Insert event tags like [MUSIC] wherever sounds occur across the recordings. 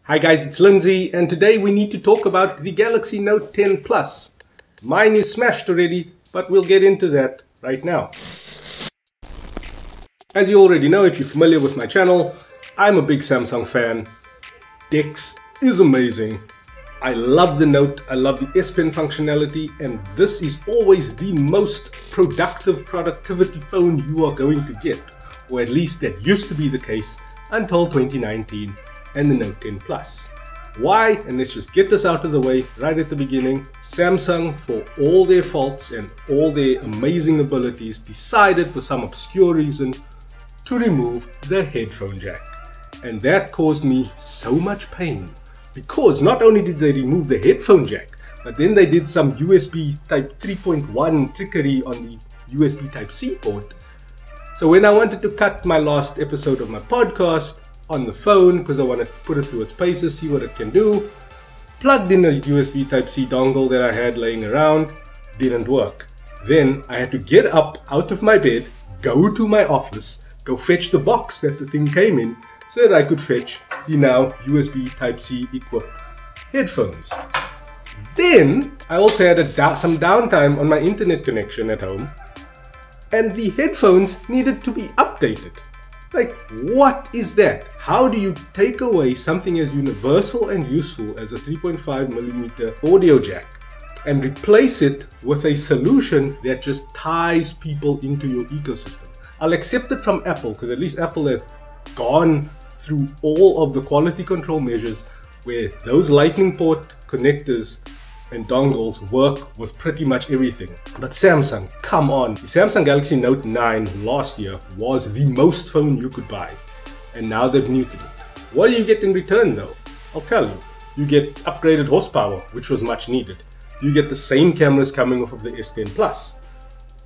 Hi guys, it's Lindsay and today we need to talk about the Galaxy Note 10 Plus. Mine is smashed already, but we'll get into that right now. As you already know if you're familiar with my channel, I'm a big Samsung fan. DeX is amazing. I love the Note, I love the S Pen functionality and this is always the most productive productivity phone you are going to get. Or at least that used to be the case until 2019 and the Note 10 Plus. Why? And let's just get this out of the way right at the beginning. Samsung, for all their faults and all their amazing abilities, decided for some obscure reason to remove the headphone jack. And that caused me so much pain because not only did they remove the headphone jack, but then they did some USB type 3.1 trickery on the USB type C port. So when I wanted to cut my last episode of my podcast, on the phone because I want to put it through its paces, see what it can do. Plugged in a USB Type-C dongle that I had laying around, didn't work. Then I had to get up out of my bed, go to my office, go fetch the box that the thing came in so that I could fetch the now USB Type-C equipped headphones. Then I also had da some downtime on my internet connection at home and the headphones needed to be updated. Like, what is that? How do you take away something as universal and useful as a 3.5mm audio jack and replace it with a solution that just ties people into your ecosystem? I'll accept it from Apple because at least Apple have gone through all of the quality control measures where those lightning port connectors and dongles work with pretty much everything. But Samsung, come on. The Samsung Galaxy Note 9 last year was the most phone you could buy. And now they've neutered it. What do you get in return though? I'll tell you. You get upgraded horsepower, which was much needed. You get the same cameras coming off of the S10 Plus,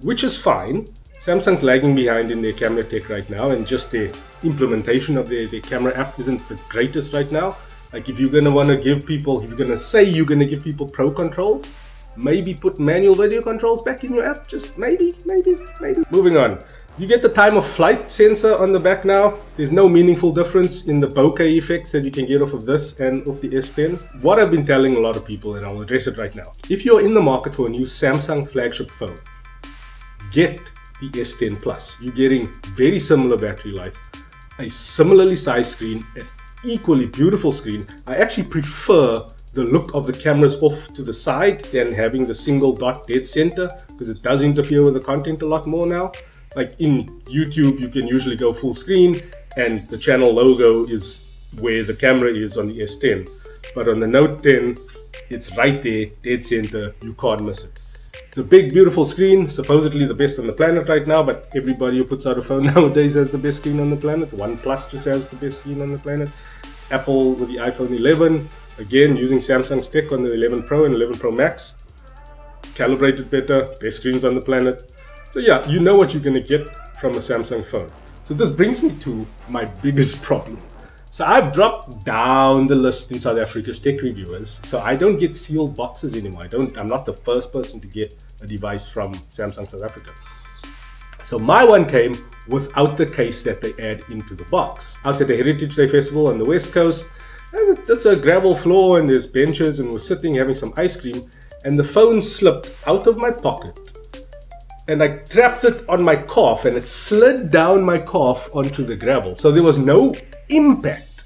which is fine. Samsung's lagging behind in their camera tech right now and just their implementation of their, their camera app isn't the greatest right now. Like if you're gonna want to give people, if you're gonna say you're gonna give people pro controls, maybe put manual video controls back in your app. Just maybe, maybe, maybe. Moving on. You get the time of flight sensor on the back now. There's no meaningful difference in the bokeh effects that you can get off of this and off the S10. What I've been telling a lot of people, and I'll address it right now. If you're in the market for a new Samsung flagship phone, get the S10 Plus. You're getting very similar battery life, a similarly sized screen, equally beautiful screen. I actually prefer the look of the cameras off to the side than having the single dot dead center because it does interfere with the content a lot more now. Like in YouTube, you can usually go full screen and the channel logo is where the camera is on the S10. But on the Note 10, it's right there, dead center, you can't miss it. It's a big, beautiful screen, supposedly the best on the planet right now, but everybody who puts out a phone [LAUGHS] nowadays has the best screen on the planet. OnePlus just has the best screen on the planet. Apple with the iPhone 11, again using Samsung's tech on the 11 Pro and 11 Pro Max. Calibrated better, best screens on the planet. So yeah, you know what you're gonna get from a Samsung phone. So this brings me to my biggest problem. So I've dropped down the list in South Africa's tech reviewers. So I don't get sealed boxes anymore. I don't I'm not the first person to get a device from Samsung South Africa. So my one came without the case that they add into the box. Out at the Heritage Day Festival on the West Coast, And that's a gravel floor and there's benches and we're sitting having some ice cream and the phone slipped out of my pocket and I trapped it on my calf and it slid down my calf onto the gravel. So there was no impact,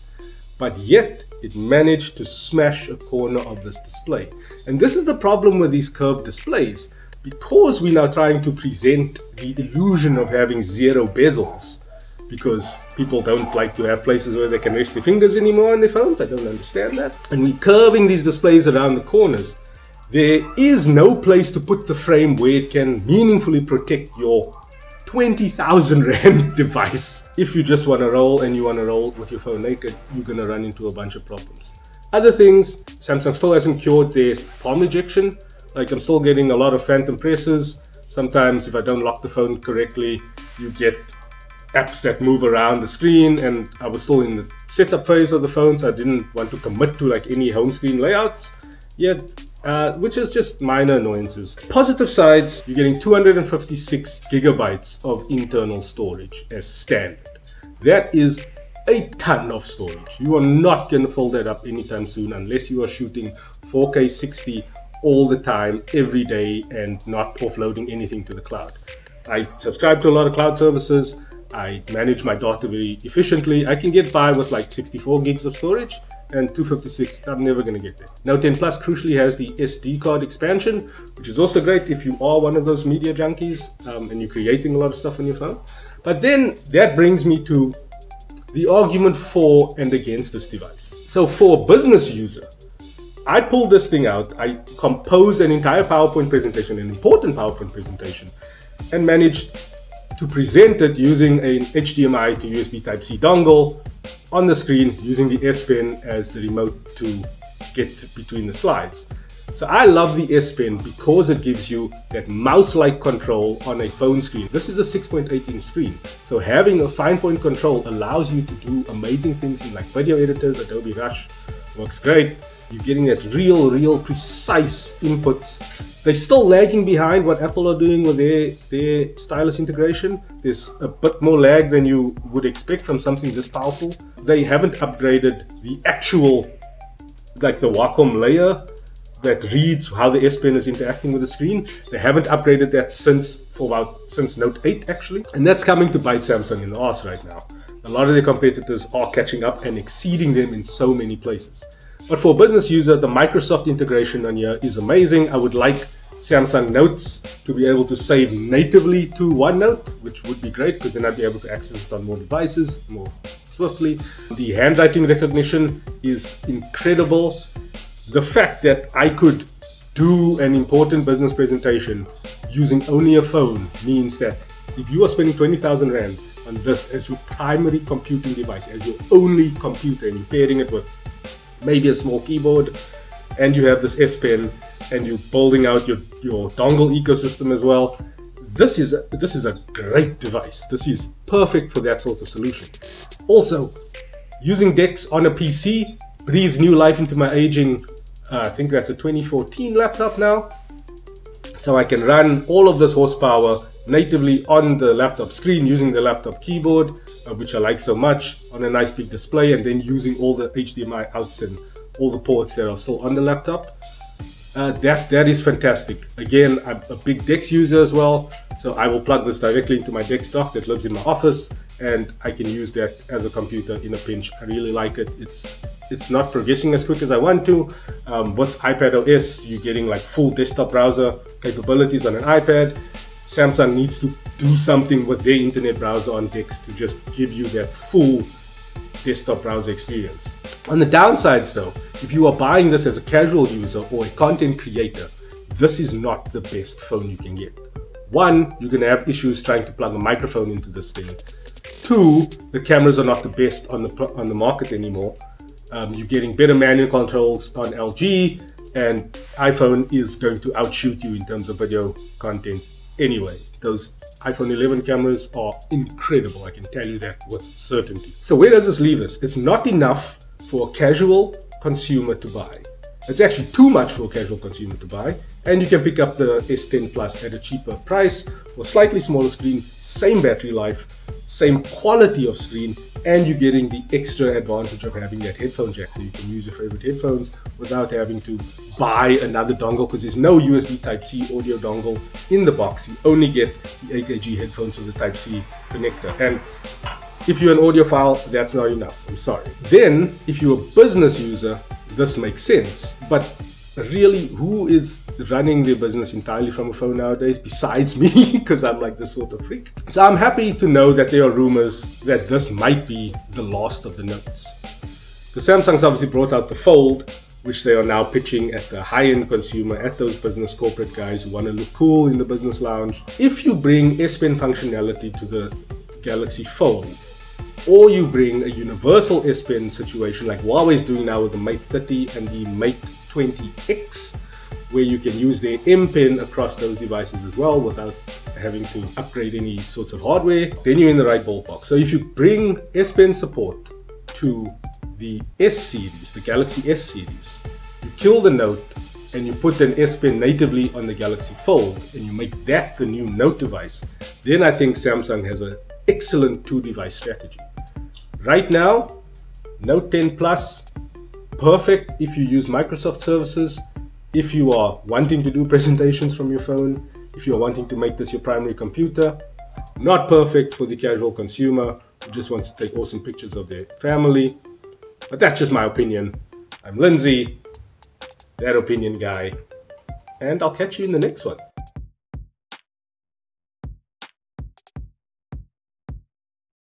but yet it managed to smash a corner of this display. And this is the problem with these curved displays. Because we're now trying to present the illusion of having zero bezels, because people don't like to have places where they can rest their fingers anymore on their phones, I don't understand that. And we're curving these displays around the corners. There is no place to put the frame where it can meaningfully protect your 20,000 Rand [LAUGHS] device. If you just want to roll and you want to roll with your phone naked, you're going to run into a bunch of problems. Other things, Samsung still hasn't cured their palm rejection. Like I'm still getting a lot of phantom presses. Sometimes if I don't lock the phone correctly, you get apps that move around the screen and I was still in the setup phase of the phone so I didn't want to commit to like any home screen layouts yet uh, which is just minor annoyances. Positive sides, you're getting 256 gigabytes of internal storage as standard. That is a ton of storage. You are not going to fold that up anytime soon unless you are shooting 4K 60 all the time, every day, and not offloading anything to the cloud. I subscribe to a lot of cloud services. I manage my data very efficiently. I can get by with like 64 gigs of storage and 256. I'm never going to get there. Note 10 Plus crucially has the SD card expansion, which is also great if you are one of those media junkies um, and you're creating a lot of stuff on your phone. But then that brings me to the argument for and against this device. So for a business user, I pulled this thing out, I composed an entire PowerPoint presentation, an important PowerPoint presentation, and managed to present it using an HDMI to USB Type-C dongle on the screen using the S Pen as the remote to get between the slides. So I love the S Pen because it gives you that mouse-like control on a phone screen. This is a 6.8 inch screen. So having a fine point control allows you to do amazing things in like video editors, Adobe Rush works great. You're getting that real, real precise inputs. They're still lagging behind what Apple are doing with their, their stylus integration. There's a bit more lag than you would expect from something this powerful. They haven't upgraded the actual, like the Wacom layer that reads how the S Pen is interacting with the screen. They haven't upgraded that since for about since Note 8 actually, and that's coming to bite Samsung in the ass right now. A lot of their competitors are catching up and exceeding them in so many places. But for a business user, the Microsoft integration on here is amazing. I would like Samsung Notes to be able to save natively to OneNote, which would be great because then I'd be able to access it on more devices more swiftly. The handwriting recognition is incredible the fact that I could do an important business presentation using only a phone means that if you are spending 20,000 Rand on this as your primary computing device, as your only computer, and you're pairing it with maybe a small keyboard, and you have this S Pen, and you're building out your, your dongle ecosystem as well, this is, a, this is a great device. This is perfect for that sort of solution. Also, using DeX on a PC breathed new life into my aging uh, I think that's a 2014 laptop now. So I can run all of this horsepower natively on the laptop screen using the laptop keyboard, uh, which I like so much, on a nice big display, and then using all the HDMI outs and all the ports that are still on the laptop. Uh, that that is fantastic. Again, I'm a big DeX user as well, so I will plug this directly into my DeX dock that lives in my office, and I can use that as a computer in a pinch. I really like it. It's it's not progressing as quick as I want to. Um, with iPad OS, you're getting like full desktop browser capabilities on an iPad. Samsung needs to do something with their internet browser on DeX to just give you that full desktop browser experience. On the downsides though, if you are buying this as a casual user or a content creator, this is not the best phone you can get. One, you're gonna have issues trying to plug a microphone into this thing. Two, the cameras are not the best on the on the market anymore. Um, you're getting better manual controls on LG, and iPhone is going to outshoot you in terms of video content anyway. Those iPhone 11 cameras are incredible, I can tell you that with certainty. So where does this leave us? It's not enough for a casual consumer to buy. It's actually too much for a casual consumer to buy. And you can pick up the S10 Plus at a cheaper price for slightly smaller screen, same battery life, same quality of screen, and you're getting the extra advantage of having that headphone jack so you can use your favorite headphones without having to buy another dongle because there's no USB Type-C audio dongle in the box. You only get the AKG headphones with the Type-C connector. And if you're an audiophile, that's not enough. I'm sorry. Then, if you're a business user, this makes sense. But really, who is running their business entirely from a phone nowadays besides me? [LAUGHS] Because I'm like this sort of freak. So I'm happy to know that there are rumors that this might be the last of the notes. The Samsung's obviously brought out the Fold, which they are now pitching at the high-end consumer, at those business corporate guys who want to look cool in the business lounge. If you bring S Pen functionality to the Galaxy Fold, or you bring a universal S Pen situation like Huawei is doing now with the Mate 30 and the Mate 20X, where you can use their M Pen across those devices as well without having to upgrade any sorts of hardware, then you're in the right ballpark. So if you bring S Pen support to the S series, the Galaxy S series, you kill the Note and you put an S Pen natively on the Galaxy Fold and you make that the new Note device, then I think Samsung has an excellent two device strategy. Right now, Note 10 Plus, perfect if you use Microsoft services, if you are wanting to do presentations from your phone, if you're wanting to make this your primary computer. Not perfect for the casual consumer who just wants to take awesome pictures of their family. But that's just my opinion. I'm Lindsay, that opinion guy, and I'll catch you in the next one.